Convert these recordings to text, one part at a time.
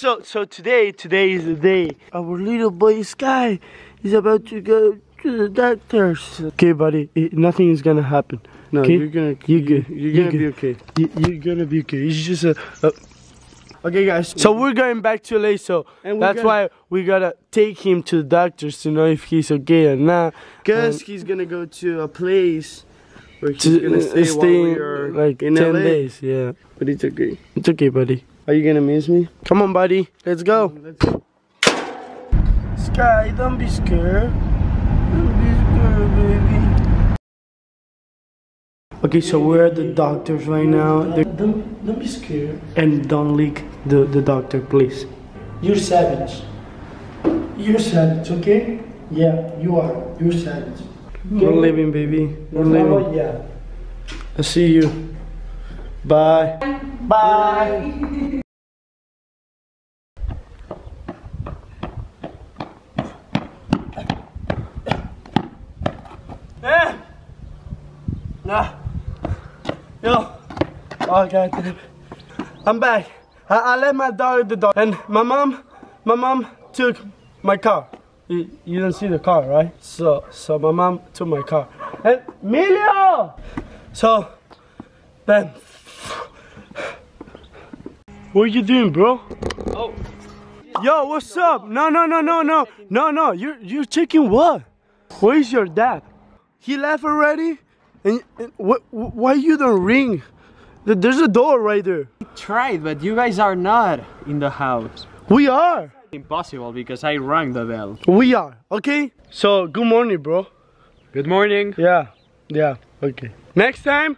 So so today, today is the day. Our little boy Sky is about to go to the doctors. Okay, buddy, it, nothing is gonna happen. No, okay? you're gonna you good. You're You gonna be okay. You, you're gonna be okay. It's just a. a Okay, guys. So we're going back to LA. So And that's why we gotta take him to the doctors to know if he's okay or not. Cause And- he's gonna go to a place where he's to gonna uh, stay, while we are like in 10 LA. days. Yeah, But it's okay. it's okay, buddy. Are you gonna miss me? Come on, buddy. Let's go. Let's go. Sky, don't be scared. Don't be scared, baby. Okay, so we're at the doctor's right now. They're- Don't, don't be scared. And don't leak the, the doctor, please. You're savage. You're savage, okay? Yeah, you are. You're savage. We're leaving, baby. We're leaving. Yeah. I'll see you. Bye. Bye. Eh. Nah. Yo. Oh god damn. I'm back. I, I let my dog the dog and my mom my mom took my car. You, you didn't see the car, right? So so my mom took my car. And Emilio! So then what you doing, bro? Oh. Yo, what's up? No, no, no, no, no, no, no. You're you're checking what? Where is your dad? He left already. And, and what? Why you don't ring? There's a door right there. I tried, but you guys are not in the house. We are. Impossible because I rang the bell. We are. Okay. So good morning, bro. Good morning. Yeah. Yeah. Okay. Next time,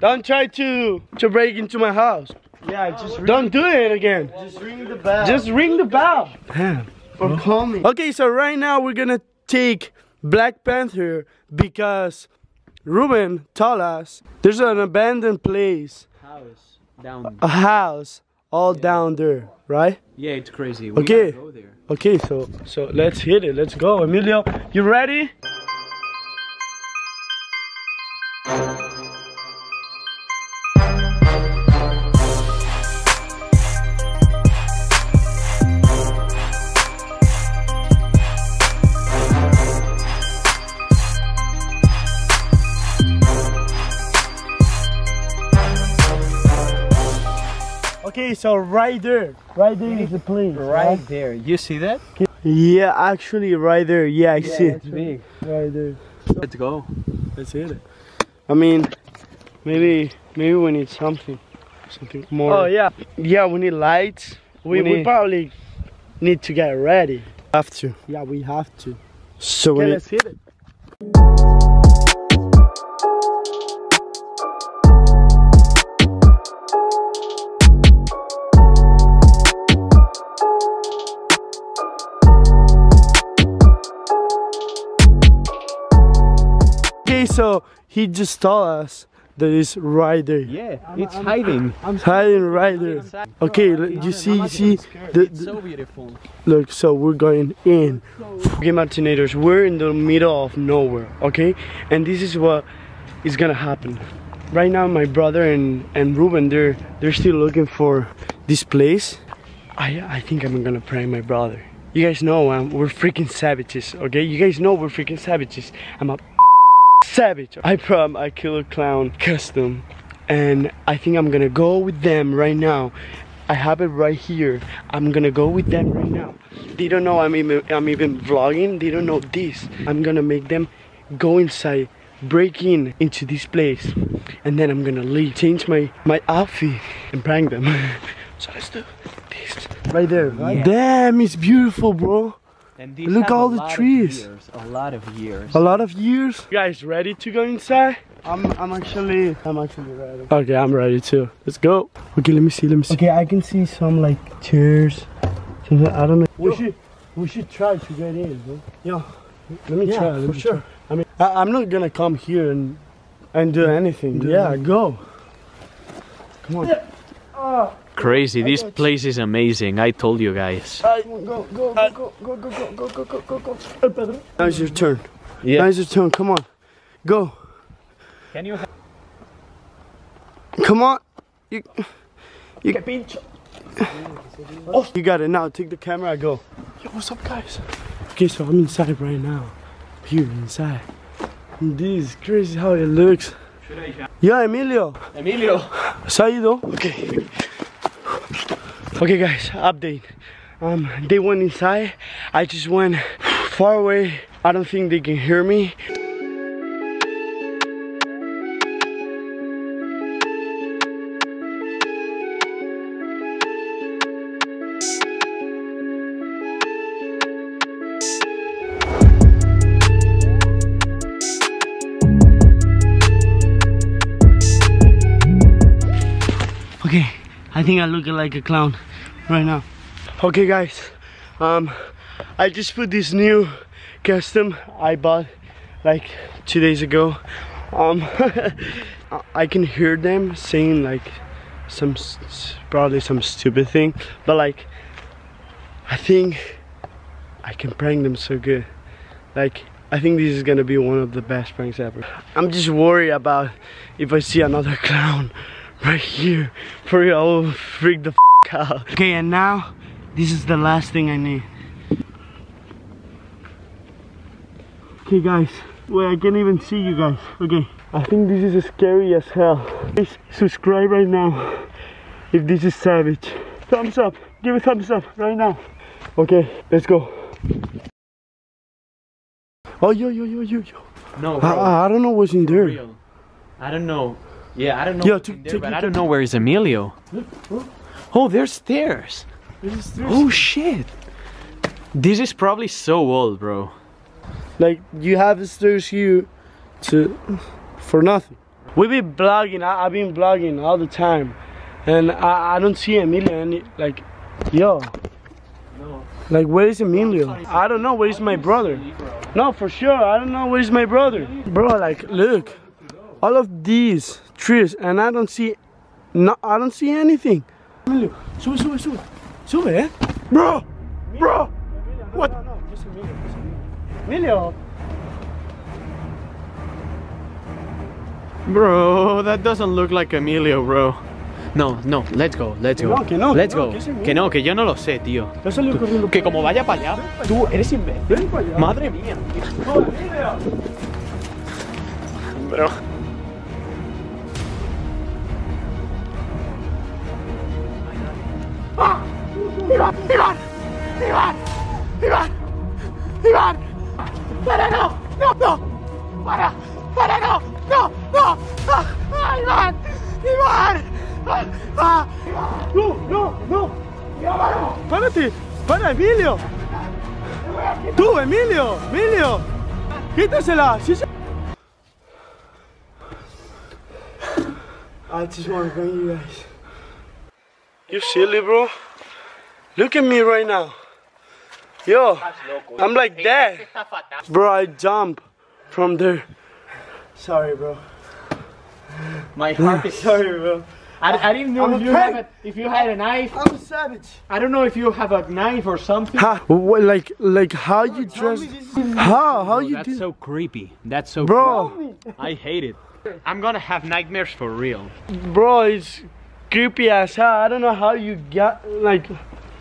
don't try to to break into my house. Yeah, just Don't do it again. just ring the bell. Just ring the bell. Damn. or call me. Okay, so right now we're gonna take Black Panther because Ruben tell us there's an abandoned place, House down. a house all down there, right? Yeah, it's crazy. We Okay. go there. Okay, so so let's hit it. Let's go, Emilio. You ready? Okay, so right there, right there is the place. Right there. You see that? Yeah, actually, right there. Yeah, I see it. big. Right there. Let's go. Let's hit it. I mean, maybe maybe we need something, something more. Oh yeah. yeah, we need lights. We, We we probably need to get ready. Have to. Yeah, we have to. So we Okay, need- let's hit it. So he just told us that it's right there. Yeah, it's hiding. It's hiding right there. Okay, look, you see, you see, the, It's the- so beautiful. look. So we're going in. Okay, Martinators, we're in the middle of nowhere. Okay, and this is what is gonna happen. Right now, my brother and and Ruben, they're they're still looking for this place. I I think I'm gonna prank my brother. You guys know um, we're freaking savages. Okay, you guys know we're freaking savages. I'm a savage. I prom I kill a clown custom, and I think I'm gonna go with them right now. I have it right here. I'm gonna go with them right now. They don't know I'm even I'm even vlogging. They don't know this. I'm gonna make them go inside, break in into this place, and then I'm gonna leave, change my my outfit, and prank them. so let's do this right there. Yeah. Damn, it's beautiful, bro. And these Look have all the trees. years, a lot of years. A lot of years. You guys ready to go inside? I'm I'm actually I'm actually ready. Okay, I'm ready too. Let's go. Okay, let me see. Let me see. Okay, I can see some like chairs. Something I don't know. We should we should try to get in, bro. Yeah. Let me Yeah, try. Let for me sure. try. I mean, I, I'm not gonna come here and and do anything. Do yeah, anything. go. Come on. Crazy. This place is amazing. I told you guys. Go go go go go go go go go go go go. Pedro. Now it's your turn. Yeah. Now it's your turn. Come on. Go. Can you? Come on. You. Que pincho. Oh, you got it now. Take the camera. Go. Yo, what's up, guys? Okay, so I'm inside right now. Here inside. This is crazy how it looks. Yeah, Emilio. Emilio. ¿Se ha ido? Okay. Okay, guys. Update. Um, they went inside. I just went far away. I don't think they can hear me. Think I look like a clown right now. Okay, guys, um, I just put this new custom I bought like two days ago. Um, I can hear them saying like some probably some stupid thing, but like I think I can prank them so good. Like I think this is gonna be one of the best pranks ever. I'm just worried about if I see another clown right here. For real, I will freak the f out. Okay, and now this is the last thing I need. Okay, guys. Wait, I can't even see you guys. Okay. I think this is scary as hell. Please subscribe right now if this is savage. Thumbs up. Give a thumbs up right now. Okay, let's go. Oh, yo, yo, yo, yo, yo. No, I, I, I don't know what's in there. real. I don't know. Yeah, I don't know. What's to- there, take but it I don't know where is Emilio. Oh, there's stairs. Oh shit. This is probably so old, bro. Like you have the stairs here to for nothing. We be blogging. I, I've been blogging all the time, and I, I don't see Emilio. Any like, yo, No. like where is Emilio? I don't know. Where is my brother? No, for sure. I don't know where is my brother, bro. Like, look, all of these trees, and I don't see, no, I don't see anything. Emilio, sube, sube, sube, sube, eh, bro, bro. What? Emilio. Bro, that doesn't look like Emilio, bro. No, no, let's go, let's go. No, que no, let's que no, go. que Emilio. No, que yo no lo sé, tío. Salió corriendo. Que como vaya para allá, tú eres imbécil. Ven para allá. Madre mía. Bro. No, no, no. Párate, para Emilio. Tú, Emilio, Emilio. Quítasela. Sí, sí. I just want to bring you guys. You silly, bro. Look at me right now. Yo, I'm like that. Bro, I jump from there. Sorry, bro. My heart is Sorry, bro. I, I didn't know if you, a, if you had a knife. I'm a savage. I don't know if you have a knife or something. How? What, like, like how you dress? How? How you do? That's so creepy. That's so Bro, creepy. I hate it. I'm gonna have nightmares for real. bro, it's creepy as hell. I don't know how you got like,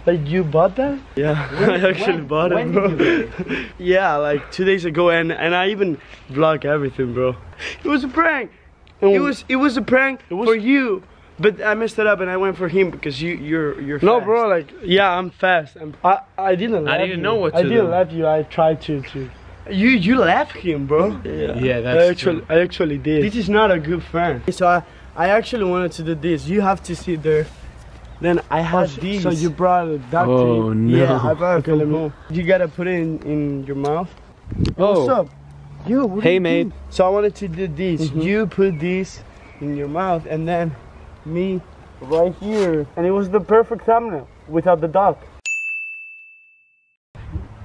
like you bought that? Yeah, I actually when- bought it, when bro. did you yeah, like two days ago, and and I even vlog everything, bro. It was a prank. It oh. was it was a prank for you. But I messed it up and I went for him because you you're you're no bro like yeah I'm fast I'm, I I didn't I didn't you. know what to do. I didn't love you I tried to to you you laughed him bro yeah Yeah, I that's actually I actually did this is not a good friend so I I actually wanted to do this you have to sit there then I had these so you brought a duct Oh, tape. no. yeah I brought okay, let me, you gotta put it in in your mouth Oh. what's up Yo, what Hey, mate. doing? So I wanted to do this. Mm-hmm. You put this in your mouth, and then me right here, and it was the perfect thumbnail without the dog.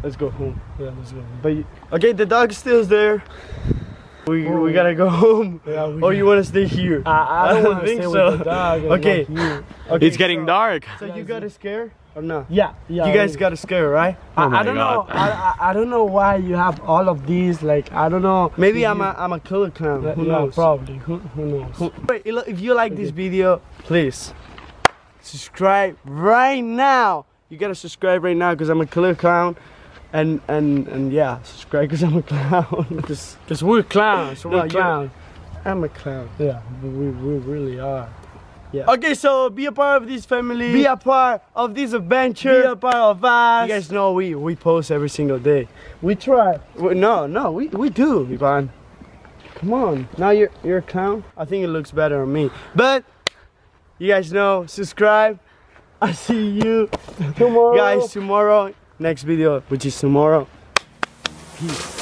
Let's go home. Yeah, let's go. But you- okay, the dog still there. We we oh. gotta go home. or you wanna stay here? I, I don't want to think stay so. with the dog. Okay. Okay, It's getting so, dark. So you got a scare or no? Yeah, yeah. You guys got a scare, right? I, Oh my I don't God. know. I, I, I don't know why you have all of these. Like I don't know. Maybe I'm you- a I'm a killer clown. Who yeah, knows? Probably. Who, who knows? Wait, If you like this video, please subscribe right now. You gotta subscribe right now because I'm a killer clown. And and and yeah, subscribe because I'm a clown. Because we're clowns. We're No, clowns. I'm a clown. Yeah, we, we really are. Yeah. Okay, so be a part of this family. Be a part of this adventure. Be a part of us. You You guys know we we post every single day. We try. We, no, no, we we do, Ivan. Come on. Now you're you're a clown. I think it looks better on me. But you guys know, subscribe. I see you Tomorrow. guys tomorrow. Next video, which is tomorrow. Peace.